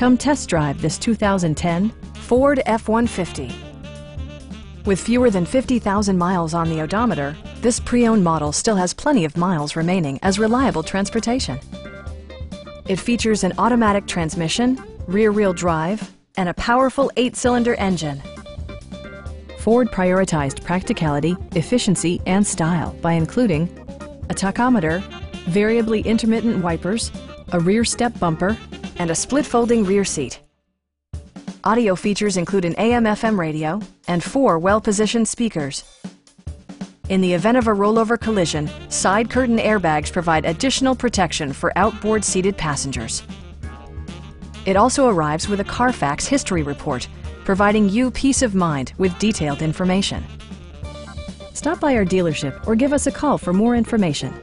Come test drive this 2010 Ford F-150. With fewer than 50,000 miles on the odometer, this pre-owned model still has plenty of miles remaining as reliable transportation. It features an automatic transmission, rear-wheel drive, and a powerful eight-cylinder engine. Ford prioritized practicality, efficiency, and style by including a tachometer, variably intermittent wipers, a rear step bumper, and a split folding rear seat. Audio features include an AM-FM radio and four well-positioned speakers. In the event of a rollover collision, side curtain airbags provide additional protection for outboard seated passengers. It also arrives with a Carfax history report, providing you peace of mind with detailed information. Stop by our dealership or give us a call for more information.